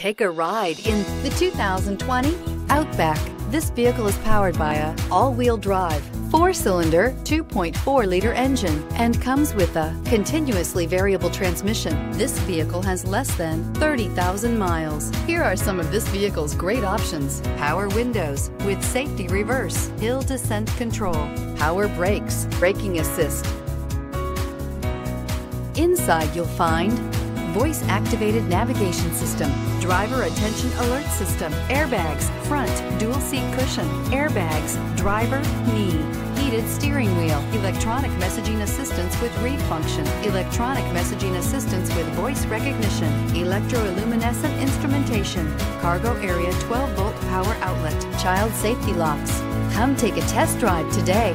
Take a ride in the 2020 Outback. This vehicle is powered by a all-wheel drive, four-cylinder, 2.4-liter engine and comes with a continuously variable transmission. This vehicle has less than 30,000 miles. Here are some of this vehicle's great options. Power windows with safety reverse, hill descent control, power brakes, braking assist. Inside you'll find voice activated navigation system, driver attention alert system, airbags, front, dual seat cushion, airbags, driver, knee, heated steering wheel, electronic messaging assistance with read function, electronic messaging assistance with voice recognition, electroluminescent instrumentation, cargo area 12 volt power outlet, child safety locks. Come take a test drive today.